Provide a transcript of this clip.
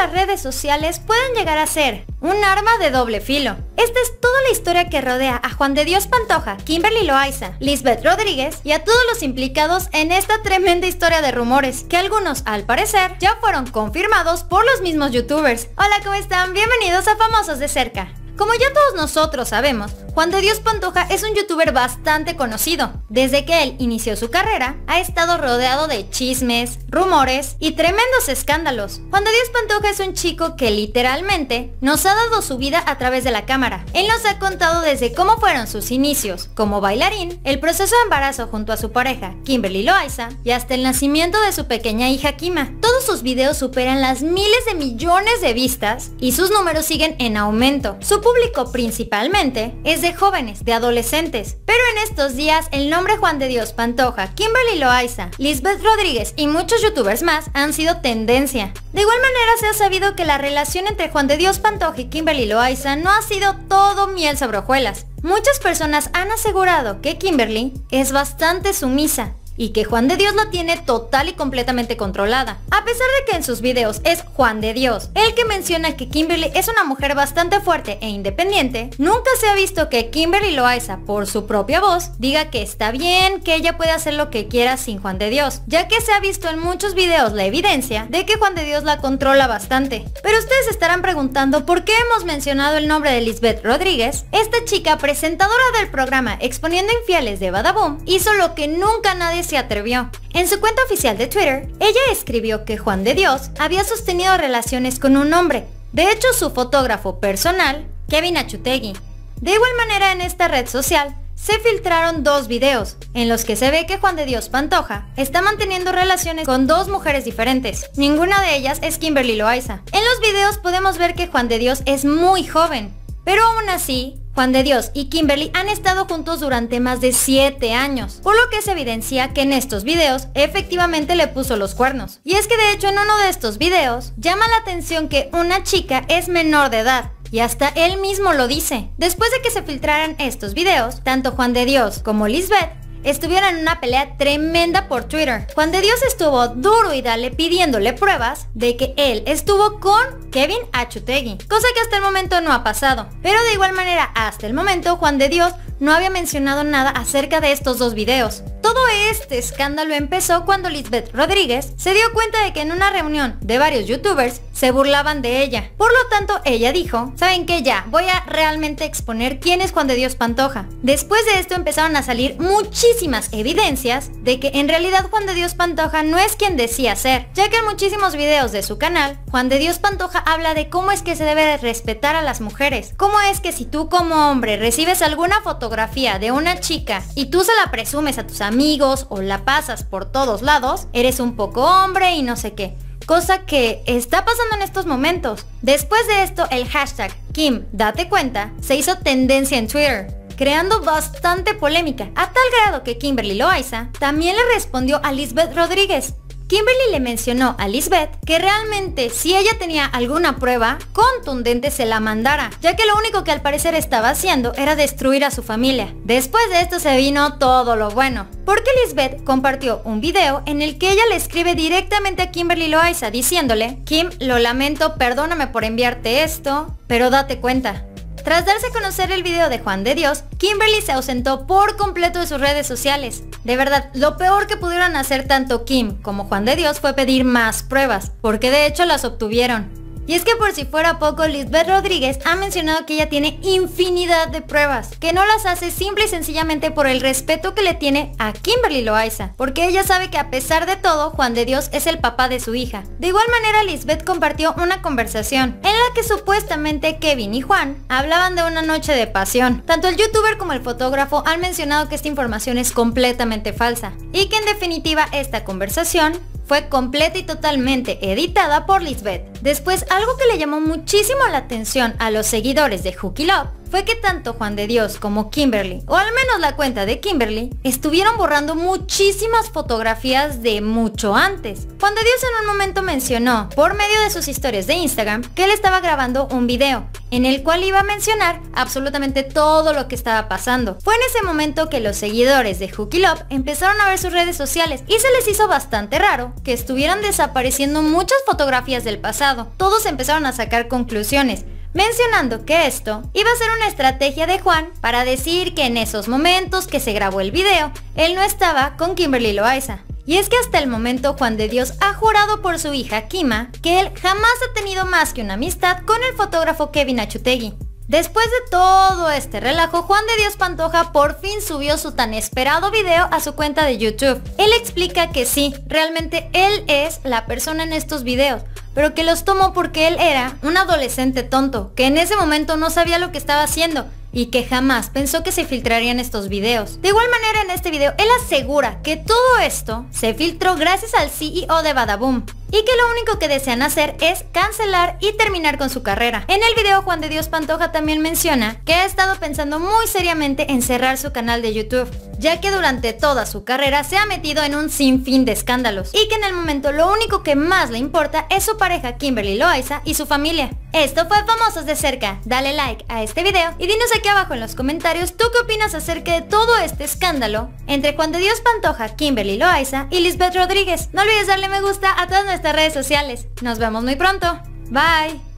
las redes sociales pueden llegar a ser un arma de doble filo. Esta es toda la historia que rodea a Juan de Dios Pantoja, Kimberly Loaiza, Lisbeth Rodríguez y a todos los implicados en esta tremenda historia de rumores, que algunos, al parecer, ya fueron confirmados por los mismos youtubers. Hola, ¿cómo están? Bienvenidos a Famosos de Cerca. Como ya todos nosotros sabemos, Juan de Dios Pantoja es un youtuber bastante conocido. Desde que él inició su carrera, ha estado rodeado de chismes, rumores y tremendos escándalos. Juan de Dios Pantoja es un chico que literalmente nos ha dado su vida a través de la cámara. Él nos ha contado desde cómo fueron sus inicios como bailarín, el proceso de embarazo junto a su pareja, Kimberly Loaiza, y hasta el nacimiento de su pequeña hija Kima. Sus videos superan las miles de millones de vistas y sus números siguen en aumento. Su público principalmente es de jóvenes, de adolescentes. Pero en estos días el nombre Juan de Dios Pantoja, Kimberly Loaiza, Lisbeth Rodríguez y muchos youtubers más han sido tendencia. De igual manera se ha sabido que la relación entre Juan de Dios Pantoja y Kimberly Loaiza no ha sido todo miel sobre hojuelas. Muchas personas han asegurado que Kimberly es bastante sumisa y que Juan de Dios lo tiene total y completamente controlada. A pesar de que en sus videos es Juan de Dios, el que menciona que Kimberly es una mujer bastante fuerte e independiente, nunca se ha visto que Kimberly Loaiza, por su propia voz, diga que está bien, que ella puede hacer lo que quiera sin Juan de Dios, ya que se ha visto en muchos videos la evidencia de que Juan de Dios la controla bastante. Pero ustedes estarán preguntando por qué hemos mencionado el nombre de Lisbeth Rodríguez. Esta chica presentadora del programa Exponiendo Infieles de Badaboom hizo lo que nunca nadie se atrevió. En su cuenta oficial de Twitter, ella escribió que Juan de Dios había sostenido relaciones con un hombre, de hecho su fotógrafo personal, Kevin Achutegui. De igual manera en esta red social, se filtraron dos videos, en los que se ve que Juan de Dios Pantoja está manteniendo relaciones con dos mujeres diferentes. Ninguna de ellas es Kimberly Loaiza. En los videos podemos ver que Juan de Dios es muy joven, pero aún así, Juan de Dios y Kimberly han estado juntos durante más de 7 años, por lo que se evidencia que en estos videos efectivamente le puso los cuernos. Y es que de hecho en uno de estos videos llama la atención que una chica es menor de edad, y hasta él mismo lo dice. Después de que se filtraran estos videos, tanto Juan de Dios como Lisbeth estuvieron en una pelea tremenda por Twitter. Juan de Dios estuvo duro y dale pidiéndole pruebas de que él estuvo con Kevin Achutegui, cosa que hasta el momento no ha pasado. Pero de igual manera, hasta el momento Juan de Dios no había mencionado nada acerca de estos dos videos. Todo este escándalo empezó cuando Lisbeth Rodríguez se dio cuenta de que en una reunión de varios youtubers se burlaban de ella. Por lo tanto, ella dijo, ¿saben qué? Ya, voy a realmente exponer quién es Juan de Dios Pantoja. Después de esto empezaron a salir muchísimas evidencias de que en realidad Juan de Dios Pantoja no es quien decía ser, ya que en muchísimos videos de su canal, Juan de Dios Pantoja habla de cómo es que se debe de respetar a las mujeres, cómo es que si tú como hombre recibes alguna fotografía de una chica y tú se la presumes a tus amigos o la pasas por todos lados, eres un poco hombre y no sé qué cosa que está pasando en estos momentos. Después de esto, el hashtag Kim, date cuenta, se hizo tendencia en Twitter, creando bastante polémica, a tal grado que Kimberly Loaiza también le respondió a Lisbeth Rodríguez, Kimberly le mencionó a Lisbeth que realmente si ella tenía alguna prueba contundente se la mandara, ya que lo único que al parecer estaba haciendo era destruir a su familia. Después de esto se vino todo lo bueno, porque Lisbeth compartió un video en el que ella le escribe directamente a Kimberly Loaiza diciéndole, Kim, lo lamento, perdóname por enviarte esto, pero date cuenta, tras darse a conocer el video de Juan de Dios, Kimberly se ausentó por completo de sus redes sociales. De verdad, lo peor que pudieron hacer tanto Kim como Juan de Dios fue pedir más pruebas, porque de hecho las obtuvieron. Y es que por si fuera poco, Lisbeth Rodríguez ha mencionado que ella tiene infinidad de pruebas, que no las hace simple y sencillamente por el respeto que le tiene a Kimberly Loaiza, porque ella sabe que a pesar de todo, Juan de Dios es el papá de su hija. De igual manera, Lisbeth compartió una conversación en la que supuestamente Kevin y Juan hablaban de una noche de pasión. Tanto el youtuber como el fotógrafo han mencionado que esta información es completamente falsa y que en definitiva esta conversación fue completa y totalmente editada por Lisbeth. Después, algo que le llamó muchísimo la atención a los seguidores de Hooky Love fue que tanto Juan de Dios como Kimberly, o al menos la cuenta de Kimberly, estuvieron borrando muchísimas fotografías de mucho antes. Juan de Dios en un momento mencionó, por medio de sus historias de Instagram, que él estaba grabando un video, en el cual iba a mencionar absolutamente todo lo que estaba pasando. Fue en ese momento que los seguidores de Hooky Love empezaron a ver sus redes sociales y se les hizo bastante raro que estuvieran desapareciendo muchas fotografías del pasado. Todos empezaron a sacar conclusiones, mencionando que esto iba a ser una estrategia de Juan para decir que en esos momentos que se grabó el video, él no estaba con Kimberly Loaiza. Y es que hasta el momento Juan de Dios ha jurado por su hija Kima que él jamás ha tenido más que una amistad con el fotógrafo Kevin Achutegui. Después de todo este relajo, Juan de Dios Pantoja por fin subió su tan esperado video a su cuenta de YouTube. Él explica que sí, realmente él es la persona en estos videos, pero que los tomó porque él era un adolescente tonto, que en ese momento no sabía lo que estaba haciendo y que jamás pensó que se filtrarían estos videos. De igual manera en este video él asegura que todo esto se filtró gracias al CEO de Badaboom y que lo único que desean hacer es cancelar y terminar con su carrera. En el video Juan de Dios Pantoja también menciona que ha estado pensando muy seriamente en cerrar su canal de YouTube, ya que durante toda su carrera se ha metido en un sinfín de escándalos y que en el momento lo único que más le importa es su pareja Kimberly Loaiza y su familia. Esto fue Famosos de Cerca, dale like a este video y dinos aquí abajo en los comentarios tú qué opinas acerca de todo este escándalo entre Juan de Dios Pantoja, Kimberly Loaiza y Lisbeth Rodríguez. No olvides darle me gusta a todas nuestras redes sociales. Nos vemos muy pronto. Bye.